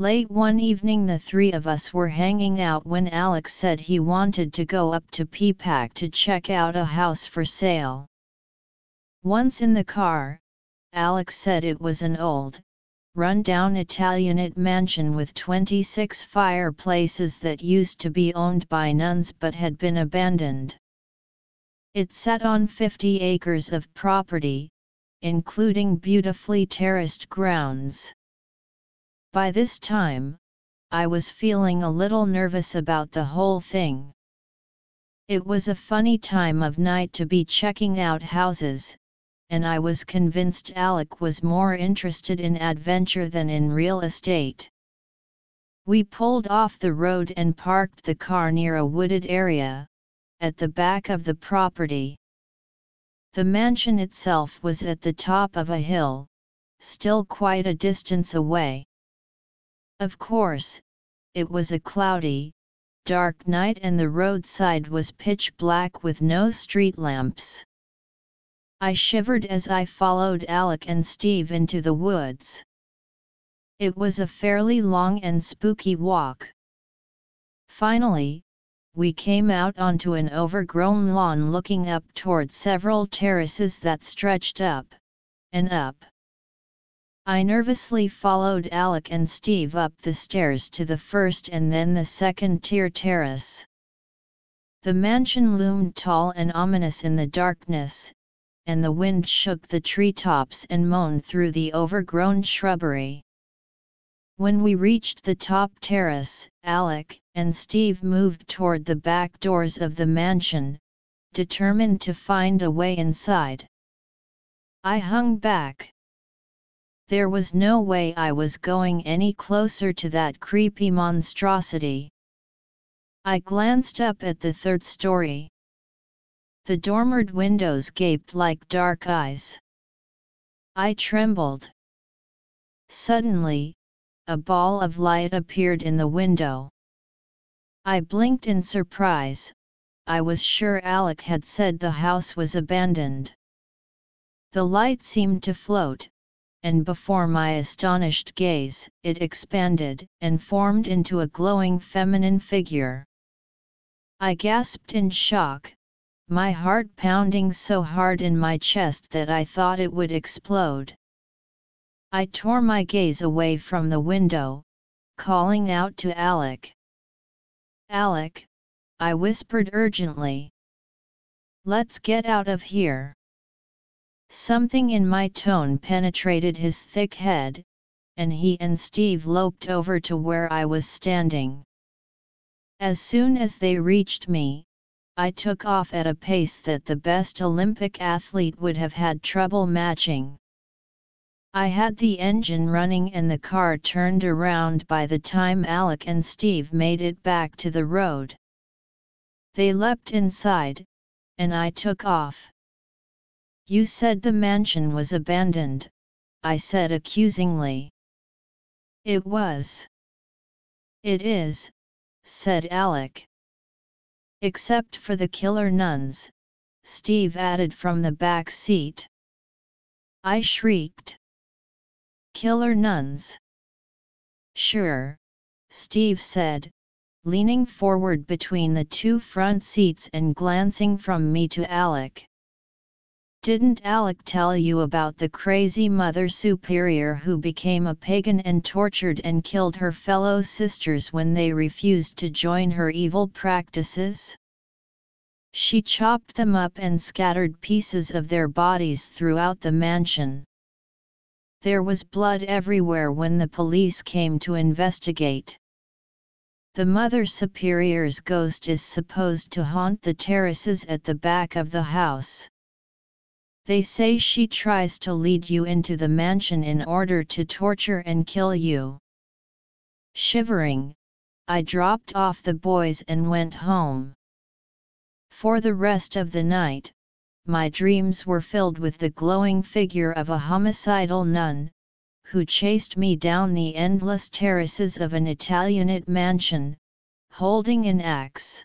Late one evening the three of us were hanging out when Alec said he wanted to go up to Peapack to check out a house for sale. Once in the car, Alec said it was an old, run-down Italianate mansion with 26 fireplaces that used to be owned by nuns but had been abandoned. It sat on 50 acres of property, including beautifully terraced grounds. By this time, I was feeling a little nervous about the whole thing. It was a funny time of night to be checking out houses, and I was convinced Alec was more interested in adventure than in real estate. We pulled off the road and parked the car near a wooded area, at the back of the property. The mansion itself was at the top of a hill, still quite a distance away. Of course, it was a cloudy, dark night and the roadside was pitch black with no street lamps. I shivered as I followed Alec and Steve into the woods. It was a fairly long and spooky walk. Finally, we came out onto an overgrown lawn looking up toward several terraces that stretched up and up. I nervously followed Alec and Steve up the stairs to the first and then the second tier terrace. The mansion loomed tall and ominous in the darkness, and the wind shook the treetops and moaned through the overgrown shrubbery. When we reached the top terrace, Alec and Steve moved toward the back doors of the mansion, determined to find a way inside. I hung back. There was no way I was going any closer to that creepy monstrosity. I glanced up at the third story. The dormered windows gaped like dark eyes. I trembled. Suddenly, a ball of light appeared in the window. I blinked in surprise, I was sure Alec had said the house was abandoned. The light seemed to float, and before my astonished gaze, it expanded and formed into a glowing feminine figure. I gasped in shock, my heart pounding so hard in my chest that I thought it would explode. I tore my gaze away from the window, calling out to Alec. Alec, I whispered urgently. Let's get out of here. Something in my tone penetrated his thick head, and he and Steve loped over to where I was standing. As soon as they reached me, I took off at a pace that the best Olympic athlete would have had trouble matching. I had the engine running and the car turned around by the time Alec and Steve made it back to the road. They leapt inside, and I took off. You said the mansion was abandoned, I said accusingly. It was. It is, said Alec. Except for the killer nuns, Steve added from the back seat. I shrieked. Killer nuns. Sure, Steve said, leaning forward between the two front seats and glancing from me to Alec. Didn't Alec tell you about the crazy Mother Superior who became a pagan and tortured and killed her fellow sisters when they refused to join her evil practices? She chopped them up and scattered pieces of their bodies throughout the mansion. There was blood everywhere when the police came to investigate. The Mother Superior's ghost is supposed to haunt the terraces at the back of the house. They say she tries to lead you into the mansion in order to torture and kill you. Shivering, I dropped off the boys and went home. For the rest of the night, my dreams were filled with the glowing figure of a homicidal nun, who chased me down the endless terraces of an Italianate mansion, holding an axe.